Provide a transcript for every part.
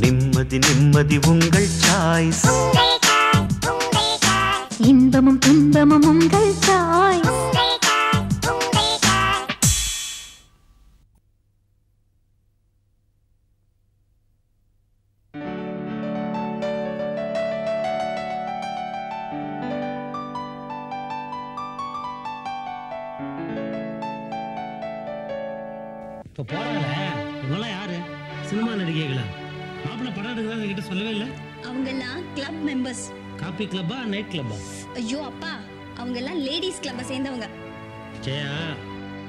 நிம்மதி நிம்மதி உங்கள் சாய்ஸ் இன்பமும் துன்பமும் உங்கள் சாய்ஸ் மெம்பர்ஸ் காபி கிளப்பா நைட் கிளப்பா ஐயோ அப்பா அவங்கெல்லாம் லேடிஸ் கிளப்பை சேர்ந்தவங்க. ஜெயா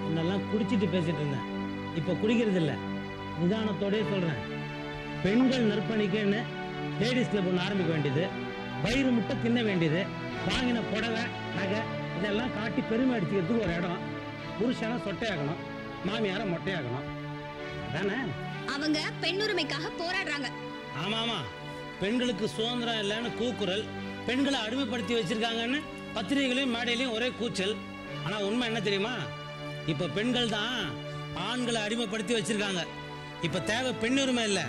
முன்னெல்லாம் குடிச்சிட்டு பேசிட்டு இருந்தேன். இப்போ குடிக்கிறது இல்ல. நிதானத்தோடயே சொல்றேன். பெண்கள் நற்பணிக்குன்னு லேடிஸ் கிளப் ஒன்று ஆரம்பிக்க வேண்டியது. வயிறு முட்டை தின்ன வேண்டியது. வாங்கின புடவை நகை இதெல்லாம் காட்டி பெருமை அடிச்சுக்கிறதுக்கு ஒரு இடம். புருஷனை சொட்டையாகணும். மாமியாரை மொட்டையாகணும். அதானே? அவங்க பெண்ணுரிமைக்காக போராடுறாங்க. ஆமா ஆமா பெண்களுக்கு சுதந்திரம் இல்லைன்னு கூக்குரல் பெண்களை அடிமைப்படுத்தி வச்சிருக்காங்கன்னு பத்திரிகைகளையும் மேடையிலையும் ஒரே கூச்சல். ஆனா உண்மை என்ன தெரியுமா? இப்ப பெண்கள் தான் ஆண்களை அடிமைப்படுத்தி வச்சிருக்காங்க. இப்ப தேவை பெண் உரிமை இல்ல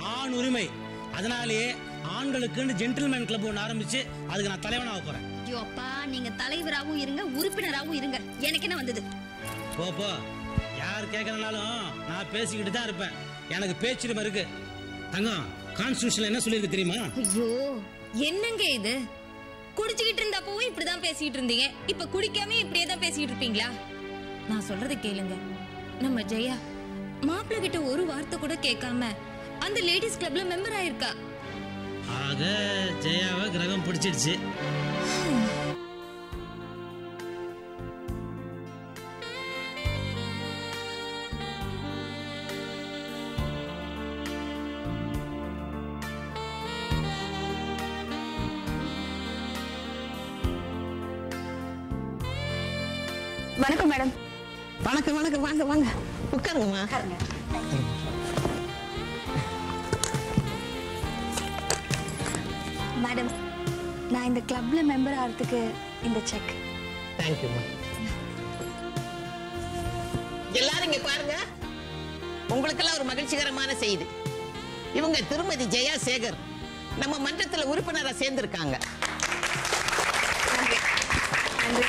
ஆண் உரிமை. அதனாலேயே ஆண்களுக்குன்னு ஜென்டில்மேன் கிளப் ஒன்று ஆரம்பிச்சு அதுக்கு நான் தலைவனாக போறேன். ஐயோ அப்பா நீங்க தலைவராகவும் இருங்க உறுப்பினராகவும் இருங்க. எனக்கு என்ன வந்தது? போ போ. யார் கேட்கறனாலும் நான் பேசிக்கிட்டு தான் இருப்பேன். எனக்கு பேச்சுரிமை இருக்கு. தங்கம். கான்ஸ்டியூஷன்ல என்ன சொல்லியிருக்கு தெரியுமா? ஐயோ என்னங்க இது? குடிச்சுக்கிட்டு இருந்தப்பவும் இப்படிதான் பேசிட்டு இருந்தீங்க. இப்ப குடிக்காம இப்படியே தான் பேசிட்டு இருப்பீங்களா? நான் சொல்றதை கேளுங்க. நம்ம ஜெயா மாப்பிள்ளை கிட்ட ஒரு வார்த்தை கூட கேட்காம அந்த லேடிஸ் கிளப்ல மெம்பர் ஆயிருக்கா? ஆக ஜெயாவை கிரகம் பிடிச்சிடுச்சு. வணக்கம் வணக்கம் வாங்க வாங்க. உட்காருங்கம்மா. மேடம் நான் இந்த கிளப்ல மெம்பர் ஆகிறதுக்கு இந்த செக் தேங்க்யூம்மா எல்லாரும் இங்க பாருங்க. உங்களுக்கெல்லாம் ஒரு மகிழ்ச்சிகரமான செய்தி. இவங்க திருமதி ஜெயா சேகர் நம்ம மன்றத்துல உறுப்பினரா சேர்ந்திருக்காங்க. ஏங்க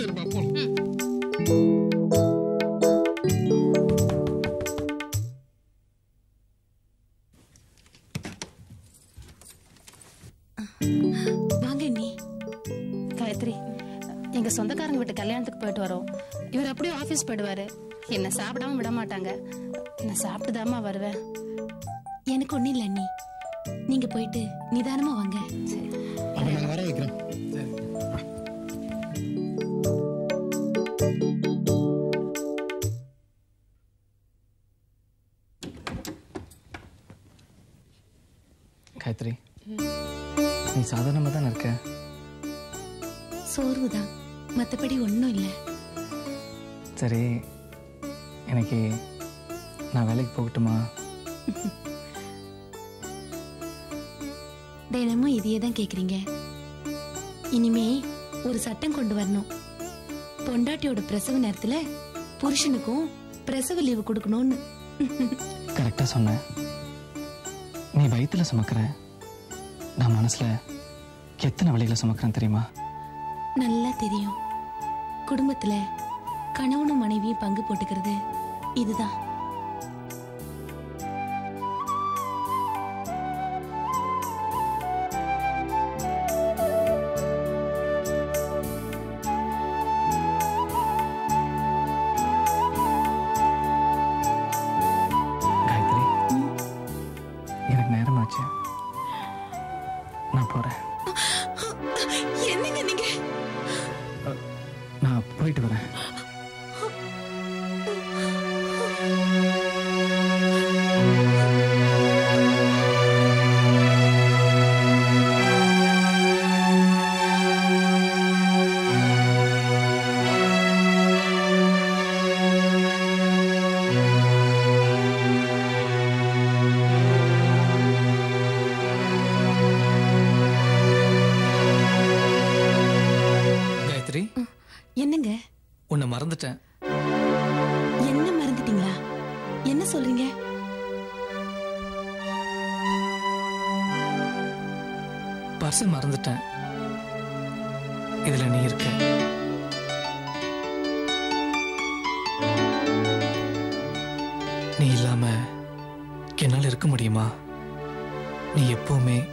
சரி பாப்போம் வாங்க நீ காயத்ரி எங்க சொந்தக்காரங்க வீட்டு கல்யாணத்துக்கு போயிட்டு வரோம். இவர் அப்படியே ஆபீஸ் போயிடுவாரு. என்ன சாப்பிடாம விட மாட்டாங்க. நான் சாப்பிட்டுதாம்மா வருவேன். எனக்கு ஒண்ணும் இல்லை நீ நீங்க போயிட்டு நிதானமா வாங்க. வர வைக்கிறோம் காயத்ரி நீ சாதாரணமாக தானே இருக்க? சோர்வுதான். மத்தபடி ஒண்ணும் இல்லை. சரி எனக்கு நான் வேலைக்கு போகட்டுமா? தினமும் இதையே தான் கேக்குறீங்க. இனிமே ஒரு சட்டம் கொண்டு வரணும். பொண்டாட்டியோட பிரசவ நேரத்துல புருஷனுக்கும் பிரசவ லீவு கொடுக்கணும்னு. கரெக்டாக சொன்னேன் நீ வயிற்றுல சுமக்கிற நான் மனசுல எத்தனை வழியில சுமக்கிறேன் தெரியுமா? நல்லா தெரியும். குடும்பத்துல கணவனும் மனைவியும் பங்கு போட்டுக்கிறது இதுதான். பர்ஸை மறந்துட்டேன். இதுல நீ இருக்க. நீ இல்லாம என்னால் இருக்க முடியுமா? நீ எப்பவுமே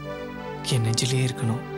என் நெஞ்சிலேயே இருக்கணும்.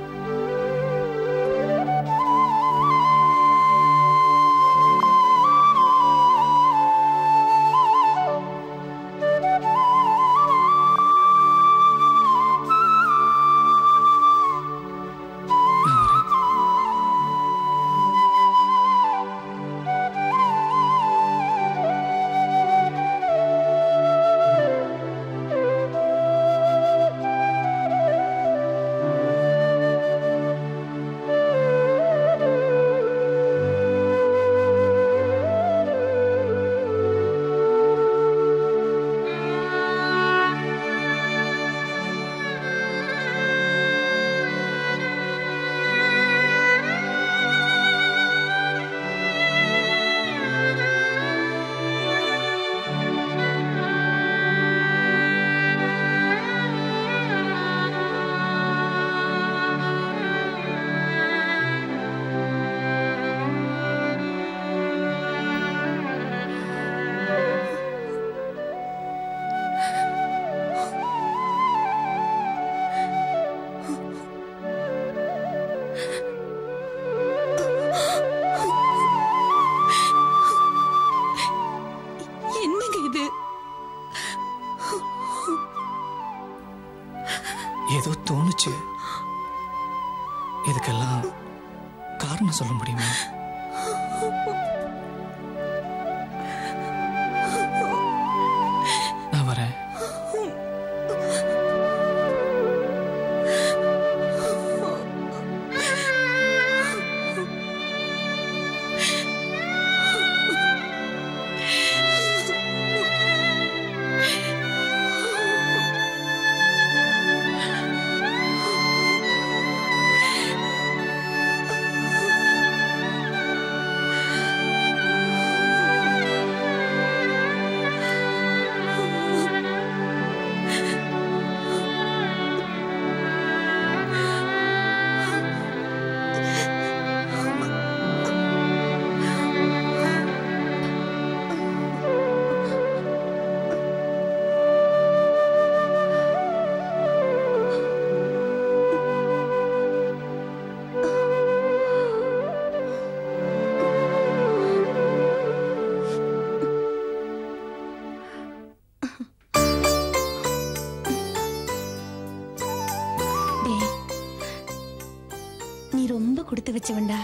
சிவண்டா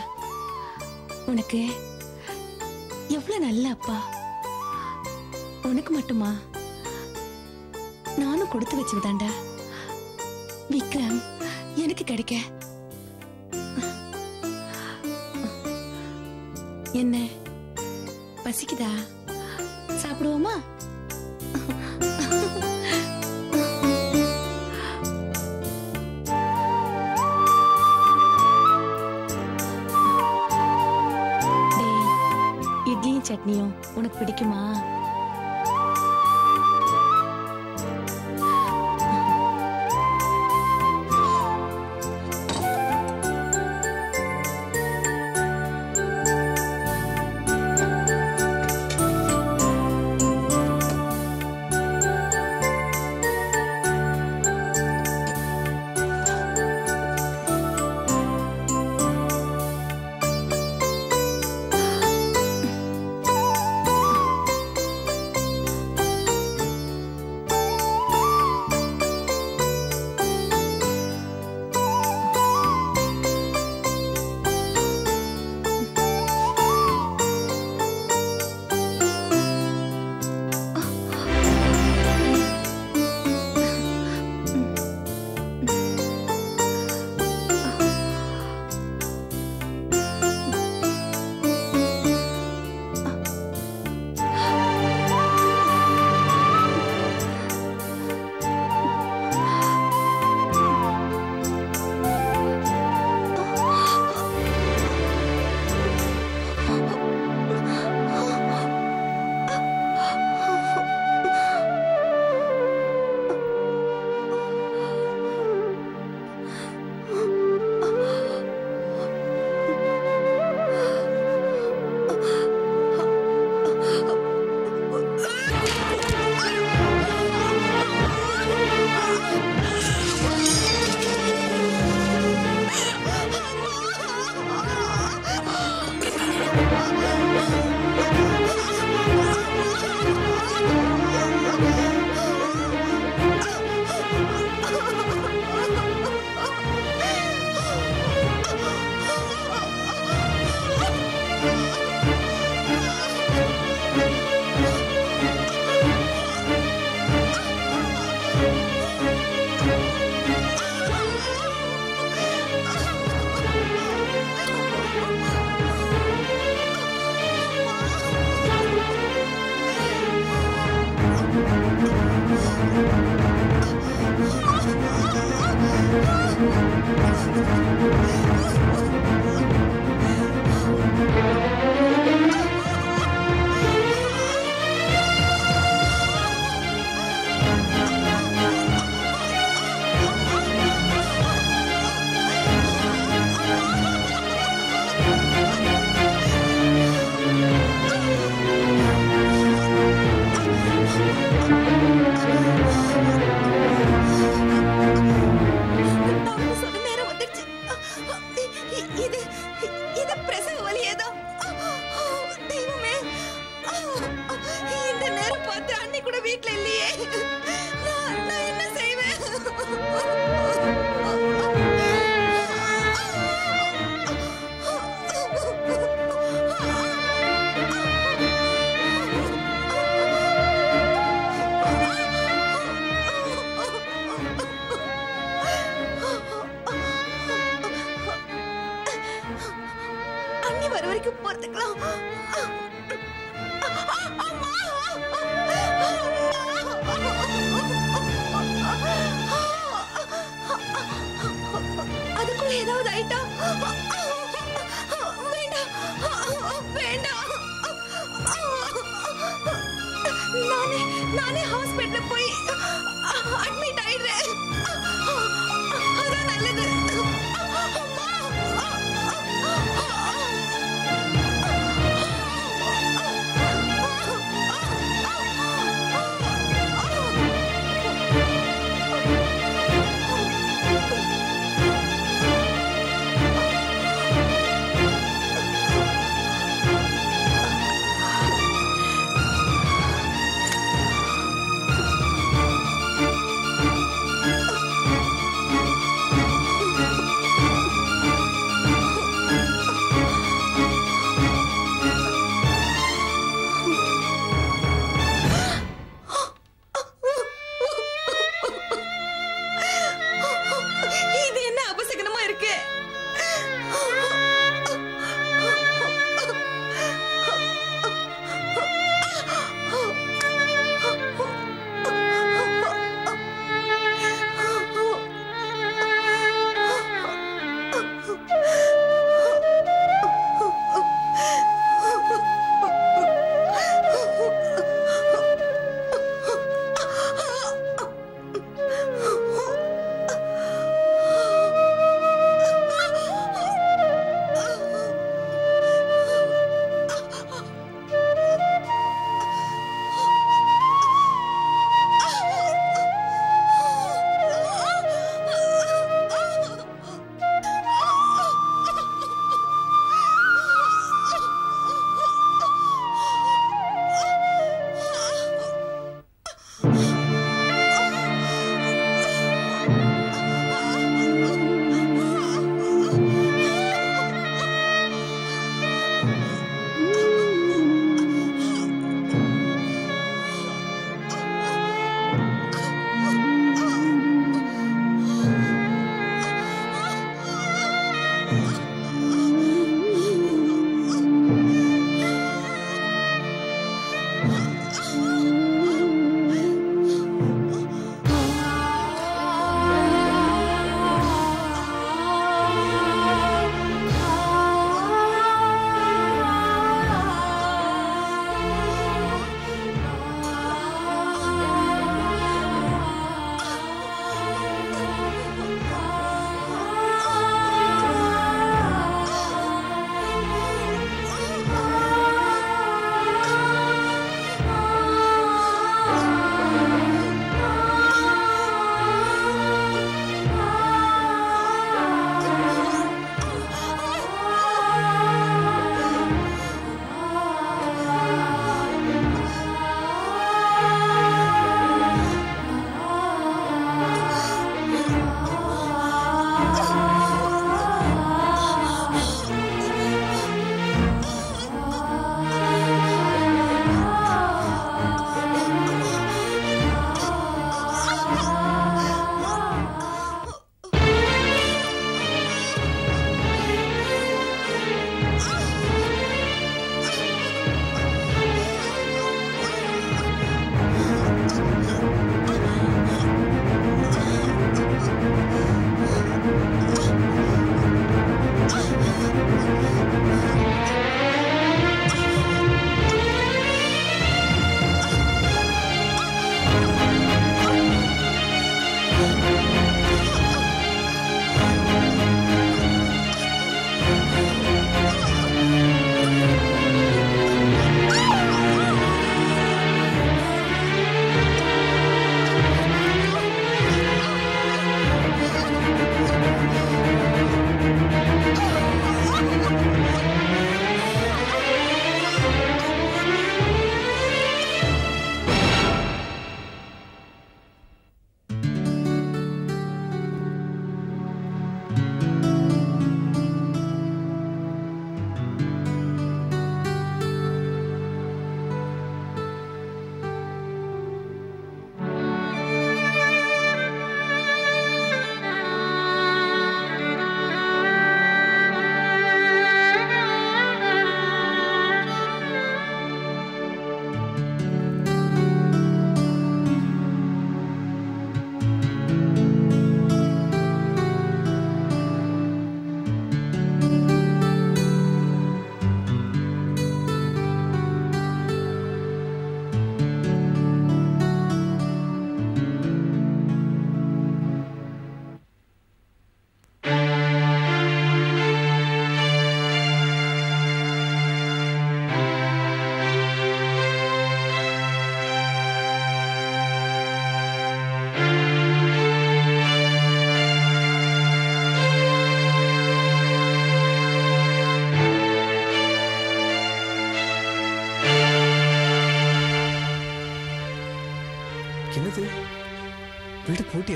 உனக்கு எவ்வளவு நல்ல அப்பா? உனக்கு மட்டுமா? நானும் கொடுத்து வச்சவதாண்டா விக்ரம் எனக்கு கிடைக்க. என்ன? பசிக்குதா? சாப்பிடுவோமா? உனக்கு பிடிக்குமா? வரைக்கும் பார்த்துக்கலாம். அதுக்குள்ள ஏதாவது ஆயிட்டா வேண்டாம். வேண்டாம். நானே நானே ஹாஸ்பிட்டல் போய் அட்மிட் ஆயிடுறேன்.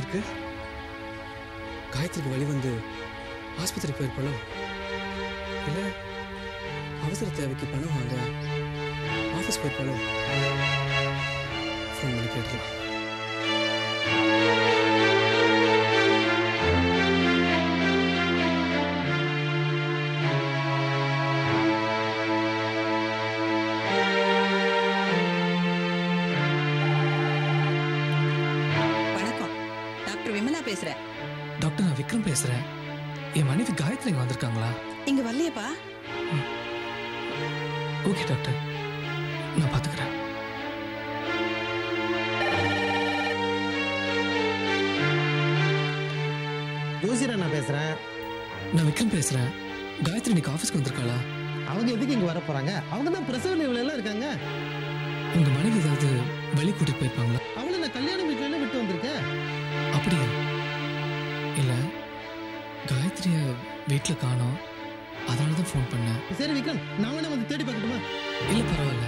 இருக்கு? காயத்ரிக்கு வழி வந்து ஆஸ்பத்திரி போயிருப்பாளோ இல்லை அவசர தேவைக்கு பணம் வாங்க ஆஃபீஸ் போயிருப்பாளோ ஃபோன் பண்ணி கேட்டுக்கலாம். என் மனைவி காயத்ரி இங்க வந்திருக்காங்களா? இங்க வரலையேப்பா. Okay doctor. நான் பாத்துக்கிறேன் ஜோசியர் நான் பேசுறேன். நான் விக்ரம் பேசுறேன். காயத்ரி இன்னைக்கு ஆஃபீஸ்க்கு வந்திருக்காளா? அவங்க எதுக்கு இங்க வர போறாங்க? அவங்க தான் பிரசவ லீவ்ல எல்லாம் இருக்காங்க. உங்க மனைவி ஏதாவது வெளியே கூட்டிட்டு போயிருப்பாங்களா? அவளை நான் கல்யாண வீட்டுல விட்டு வந்திருக்கேன். அப்படியா? இல்ல காயத்ரிய வீட்ல காணோம். அதனால தான் ஃபோன் பண்ணேன். சரி விக்ரம் நான் வேணா வந்து தேடி பார்க்கட்டுமா? இல்ல பரவாயில்ல.